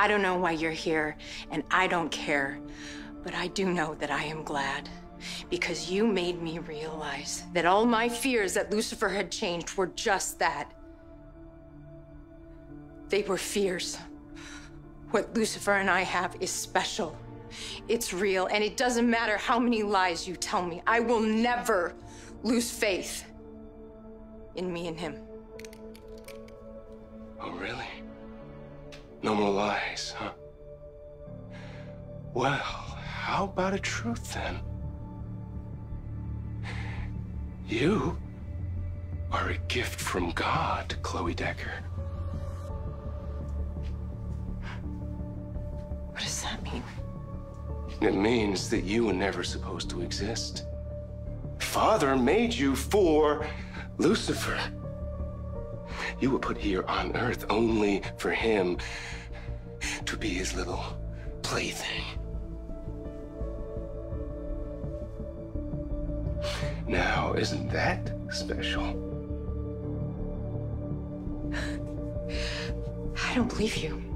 I don't know why you're here, and I don't care. But I do know that I am glad. Because you made me realize that all my fears that Lucifer had changed were just that. They were fears. What Lucifer and I have is special. It's real, and it doesn't matter how many lies you tell me. I will never lose faith in me and him. No more lies, huh? Well, how about a truth then? You are a gift from God, Chloe Decker. What does that mean? It means that you were never supposed to exist. Father made you for Lucifer. You were put here on Earth only for him to be his little plaything. Now, isn't that special? I don't believe you.